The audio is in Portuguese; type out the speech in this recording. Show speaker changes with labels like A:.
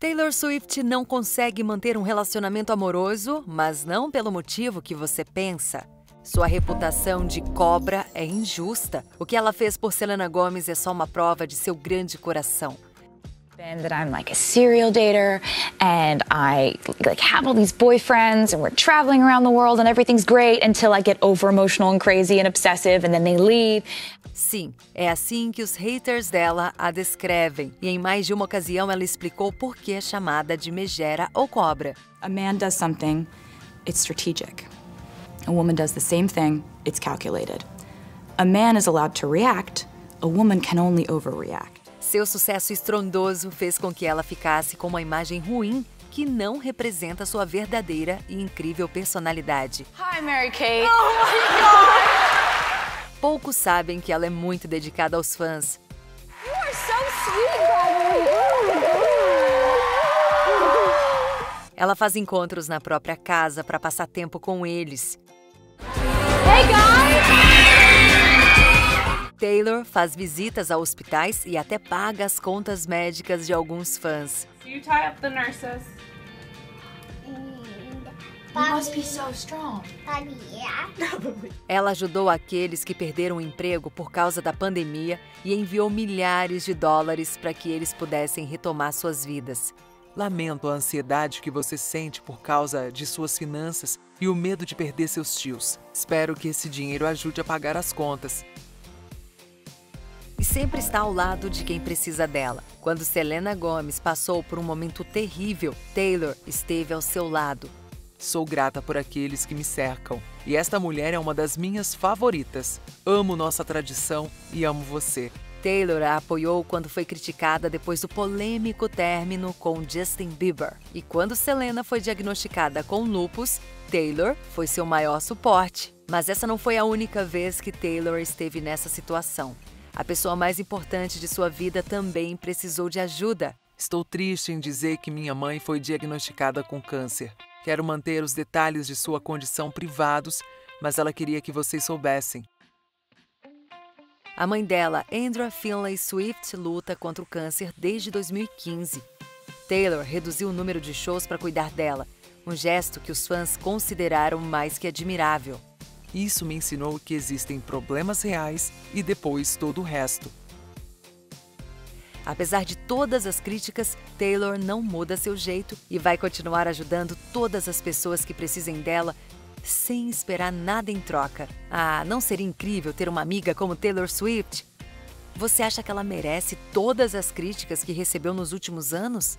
A: Taylor Swift não consegue manter um relacionamento amoroso, mas não pelo motivo que você pensa. Sua reputação de cobra é injusta. O que ela fez por Selena Gomez é só uma prova de seu grande coração.
B: That I'm like a serial dater and I like have all these boyfriends and we're traveling around the world and everything's great until I get over emotional and crazy and obsessive and then they leave.
A: Sim, é assim que os haters dela a descrevem. E em mais de uma ocasião ela explicou por que é chamada de megera ou cobra.
C: A man does something, it's strategic. A woman does the same thing, it's calculated. A man is allowed to react, a woman can only overreact.
A: Seu sucesso estrondoso fez com que ela ficasse com uma imagem ruim que não representa sua verdadeira e incrível personalidade.
B: Hi, Mary Kate.
A: Poucos sabem que ela é muito dedicada aos fãs.
B: You are so sweet,
A: Ela faz encontros na própria casa para passar tempo com eles.
B: Hey guys!
A: Taylor faz visitas a hospitais e até paga as contas médicas de alguns fãs.
D: You tie up the nurses.
B: You must be so strong.
A: Ela ajudou aqueles que perderam o emprego por causa da pandemia e enviou milhares de dólares para que eles pudessem retomar suas vidas.
E: Lamento a ansiedade que você sente por causa de suas finanças e o medo de perder seus tios. Espero que esse dinheiro ajude a pagar as contas
A: sempre está ao lado de quem precisa dela. Quando Selena Gomez passou por um momento terrível, Taylor esteve ao seu lado.
E: Sou grata por aqueles que me cercam. E esta mulher é uma das minhas favoritas. Amo nossa tradição e amo você.
A: Taylor a apoiou quando foi criticada depois do polêmico término com Justin Bieber. E quando Selena foi diagnosticada com lupus, Taylor foi seu maior suporte. Mas essa não foi a única vez que Taylor esteve nessa situação. A pessoa mais importante de sua vida também precisou de ajuda.
E: Estou triste em dizer que minha mãe foi diagnosticada com câncer. Quero manter os detalhes de sua condição privados, mas ela queria que vocês soubessem.
A: A mãe dela, Andrea Finlay Swift, luta contra o câncer desde 2015. Taylor reduziu o número de shows para cuidar dela, um gesto que os fãs consideraram mais que admirável.
E: Isso me ensinou que existem problemas reais e depois todo o resto.
A: Apesar de todas as críticas, Taylor não muda seu jeito e vai continuar ajudando todas as pessoas que precisem dela sem esperar nada em troca. Ah, não seria incrível ter uma amiga como Taylor Swift? Você acha que ela merece todas as críticas que recebeu nos últimos anos?